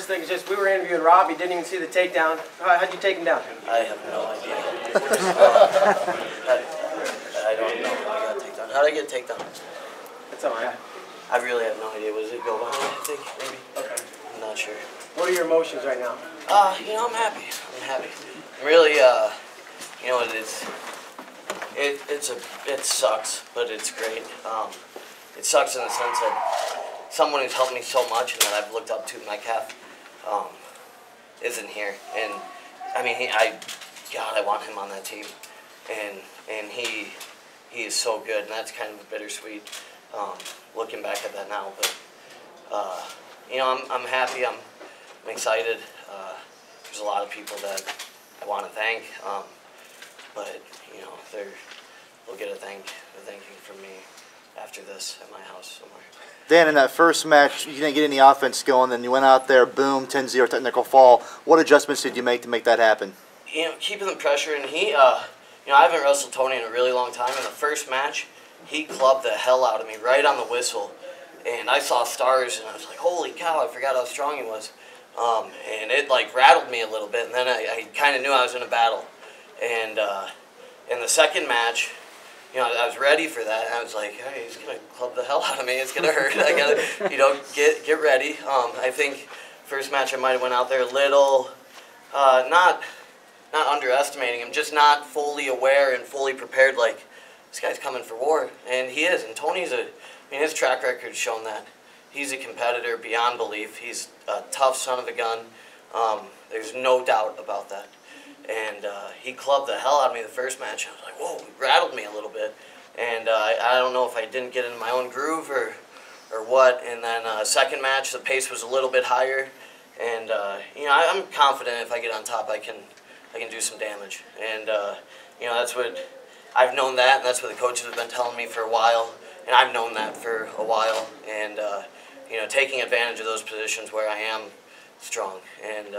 first thing is just, we were interviewing Rob. He didn't even see the takedown. How, how'd you take him down? I have no idea. I, I don't know how I got takedown. How did I get takedown? That's all right. I really have no idea. Was it go behind? I think maybe. Okay. I'm not sure. What are your emotions right now? Uh, you know, I'm happy. I'm happy. Really, uh, you know, it's it it's a it sucks, but it's great. Um, it sucks in the sense that someone who's helped me so much and that I've looked up to, Metcalf, um, isn't here. And I mean, he, I, God, I want him on that team, and and he he is so good, and that's kind of bittersweet. Um, looking back at that now, but uh, you know, I'm I'm happy. I'm I'm excited. Uh, there's a lot of people that I want to thank, um, but you know, they're they'll get a thank a thanking from me after this at my house somewhere. Dan, in that first match, you didn't get any offense going, then you went out there, boom, 10-0 technical fall. What adjustments did you make to make that happen? You know, keeping the pressure, and he, uh, you know, I haven't wrestled Tony in a really long time. In the first match, he clubbed the hell out of me right on the whistle, and I saw stars, and I was like, holy cow, I forgot how strong he was. Um, and it like rattled me a little bit, and then I, I kind of knew I was in a battle. And uh, in the second match, you know, I was ready for that. I was like, hey, he's gonna club the hell out of me. It's gonna hurt. I gotta, you know, get get ready. Um, I think first match I might have went out there a little, uh, not not underestimating him, just not fully aware and fully prepared. Like this guy's coming for war, and he is. And Tony's a, I mean, his track record's shown that he's a competitor beyond belief. He's a tough son of a gun. Um, there's no doubt about that and uh, he clubbed the hell out of me the first match. I was like, whoa, he rattled me a little bit, and uh, I, don't know if I didn't get in my own groove or or what. And then uh, second match, the pace was a little bit higher, and uh, you know I, am confident if I get on top, I can I can do some damage, and uh, you know that's what I've known that, and that's what the coaches have been telling me for a while, and I've known that for a while, and uh, you know taking advantage of those positions where I am strong. And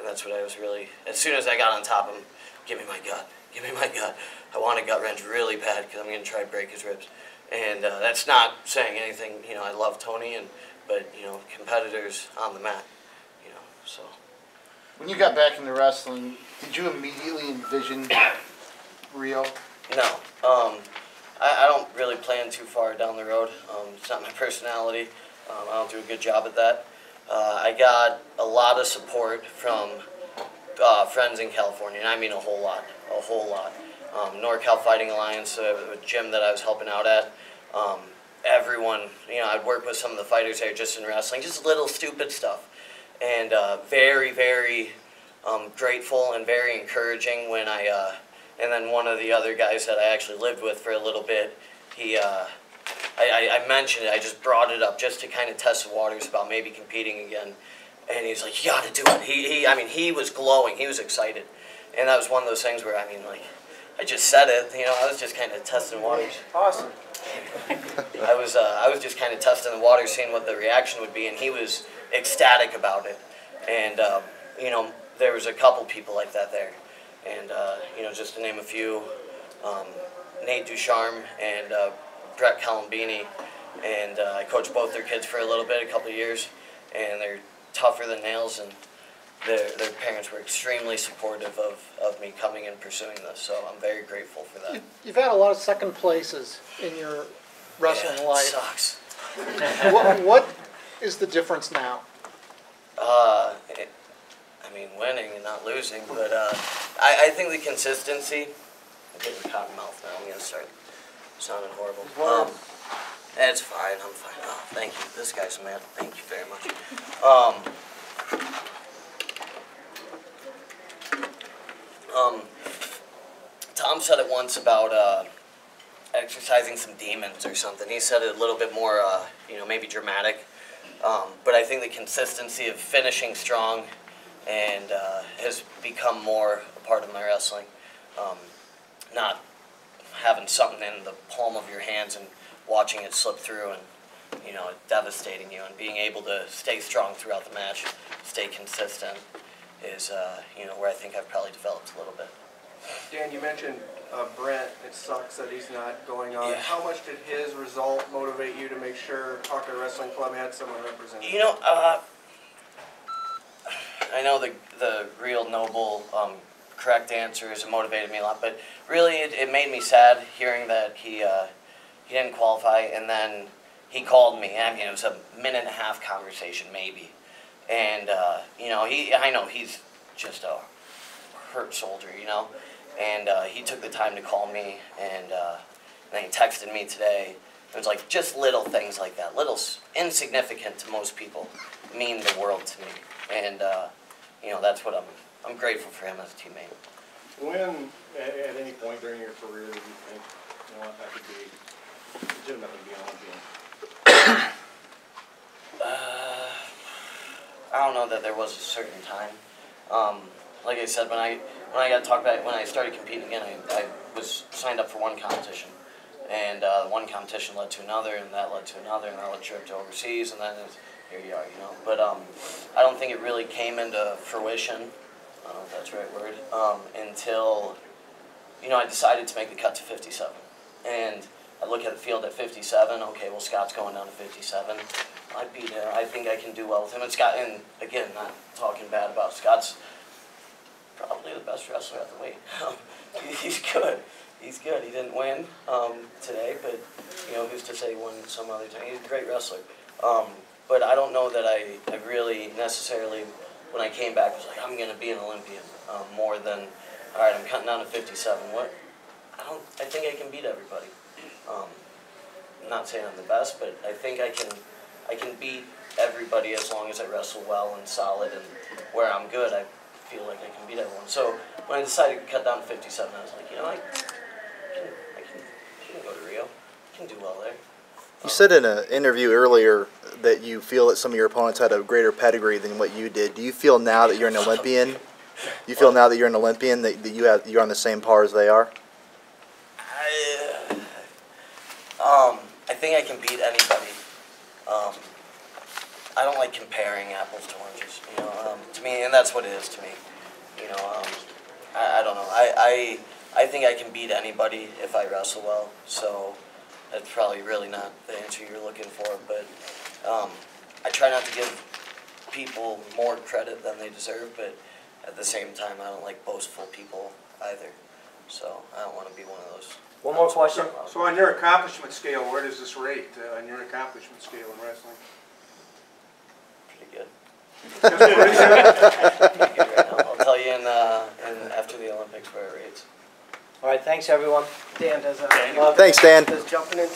and that's what I was really, as soon as I got on top of him, give me my gut, give me my gut. I want a gut wrench really bad because I'm going to try to break his ribs. And uh, that's not saying anything, you know, I love Tony, and but, you know, competitors on the mat, you know, so. When you got back into wrestling, did you immediately envision Rio? No. Um, I, I don't really plan too far down the road. Um, it's not my personality. Um, I don't do a good job at that. Uh, I got a lot of support from uh, friends in California, and I mean a whole lot, a whole lot. Um, NorCal Fighting Alliance, uh, a gym that I was helping out at. Um, everyone, you know, I'd work with some of the fighters there just in wrestling, just little stupid stuff. And uh, very, very um, grateful and very encouraging when I, uh, and then one of the other guys that I actually lived with for a little bit, he, uh, I, I, I mentioned it, I just brought it up just to kind of test the waters about maybe competing again. And he's like, you got to do it. He, he, I mean, he was glowing. He was excited. And that was one of those things where, I mean, like, I just said it, you know, I was just kind of testing waters. Awesome. I was, uh, I was just kind of testing the waters, seeing what the reaction would be, and he was ecstatic about it. And, um, you know, there was a couple people like that there. And, uh, you know, just to name a few, um, Nate Ducharme and uh, Brett Colombini, and uh, I coached both their kids for a little bit, a couple of years, and they're tougher than nails, and their, their parents were extremely supportive of, of me coming and pursuing this, so I'm very grateful for that. You've had a lot of second places in your wrestling yeah, life. sucks. what, what is the difference now? Uh, it, I mean, winning and not losing, but uh, I, I think the consistency. I'm getting cotton mouth now. I'm gonna start sounding horrible. Um, that's fine. I'm fine. Oh, thank you. This guy's a man. Thank you very much. Um, um, Tom said it once about uh, exercising some demons or something. He said it a little bit more, uh, you know, maybe dramatic. Um, but I think the consistency of finishing strong and uh, has become more a part of my wrestling. Um, not having something in the palm of your hands and watching it slip through and you know devastating you and being able to stay strong throughout the match, stay consistent is uh, you know where I think I've probably developed a little bit. Dan, you mentioned uh, Brent. It sucks that he's not going on. Yeah. How much did his result motivate you to make sure Hawkeye Wrestling Club had someone representing? You know, uh, I know the the real noble, um, correct answers and motivated me a lot, but really it, it made me sad hearing that he uh, he didn't qualify, and then he called me. I mean, it was a minute and a half conversation, maybe, and uh, you know he I know he's just a hurt soldier, you know, and uh, he took the time to call me, and, uh, and then he texted me today. It was like just little things like that, little insignificant to most people, mean the world to me, and uh, you know that's what I'm I'm grateful for him as a teammate. When, at, at any point during your career, did you think, you know what, I could be legitimate and be an Olympian? Uh, I don't know that there was a certain time. Um, like I said, when I when I got talked back, when I started competing again, I, I was signed up for one competition, and uh, one competition led to another, and that led to another, and that led trip to overseas, and then it was, here you are, you know. But um, I don't think it really came into fruition. I don't know if that's the right word. Um, until you know, I decided to make the cut to 57, and I look at the field at 57. Okay, well Scott's going down to 57. I beat him. I think I can do well with him. And Scott, and again, not talking bad about Scott's probably the best wrestler at the weight. He's good. He's good. He didn't win um, today, but you know who's to say he won some other time? He's a great wrestler. Um, but I don't know that I, I really necessarily, when I came back, I was like I'm going to be an Olympian um, more than all right. I'm cutting down to 57. What? I don't. I think I can beat everybody. Um, I'm not saying I'm the best, but I think I can. I can beat everybody as long as I wrestle well and solid and where I'm good. I feel like I can beat everyone. So when I decided to cut down to 57, I was like, you know, I can, I can, I can go to Rio. I can do well there. You said in an interview earlier that you feel that some of your opponents had a greater pedigree than what you did. Do you feel now that you're an Olympian? You feel now that you're an Olympian that, that you have you're on the same par as they are? I, um, I think I can beat anybody. Um, I don't like comparing apples to oranges, you know. Um, to me, and that's what it is to me. You know, um, I, I don't know. I, I I think I can beat anybody if I wrestle well. So that's probably really not the answer you're looking for. But um, I try not to give people more credit than they deserve. But at the same time, I don't like boastful people either. So I don't want to be one of those. One more question. So on your accomplishment scale, where does this rate, uh, on your accomplishment scale in wrestling? Pretty good. Pretty good? Pretty good right now. I'll tell you in, uh, in after the Olympics where it rates. All right, thanks, everyone. Dan, does, uh, Thanks, Dan. does jumping into